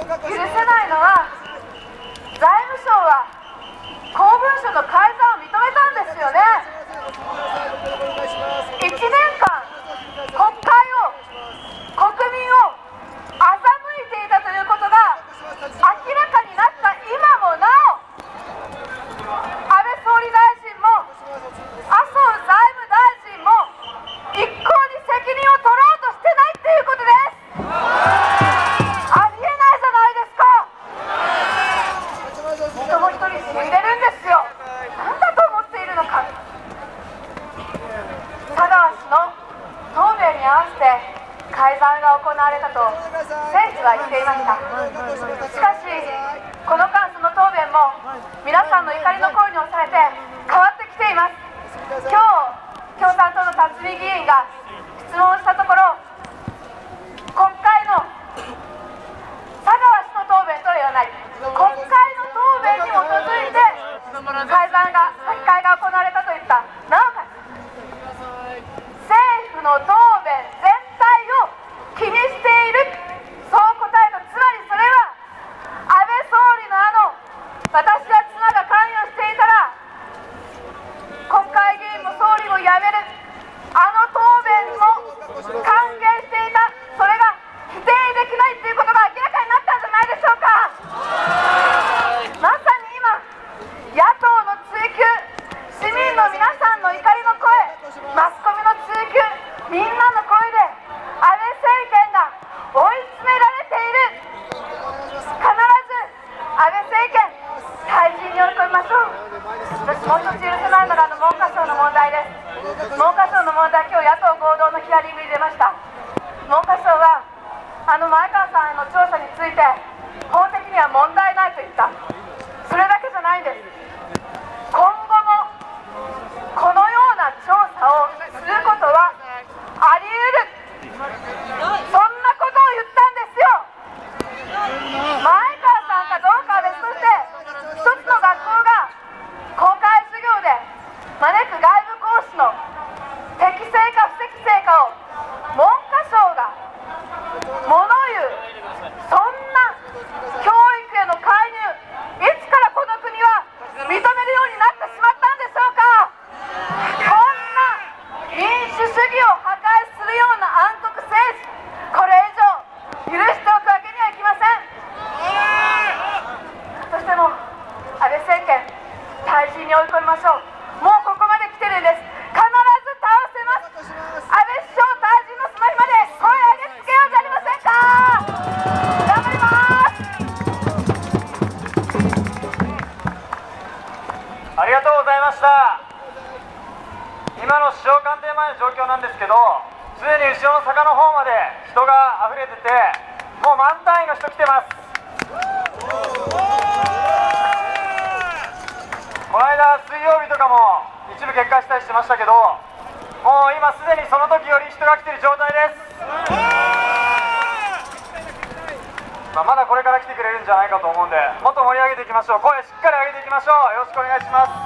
許せないのは改ざんが行われたと政府は言っていました。しかしこの間その答弁も皆さんの怒りの声に押されて変わってきています。今日共産党の辰巳議員がの前川さんへの調査について法的には問題ないと言った。ざいました。今の首相官邸前の状況なんですけどすでに後ろの坂の方まで人が溢れててもう満単位の人来てます。この間水曜日とかも一部決壊したりしてましたけどもう今すでにその時より人が来てる状態です。まあ、まだこれから来てくれるんじゃないかと思うんでもっと盛り上げていきましょう。声しっかり上げていきましょう。よろしくお願いします。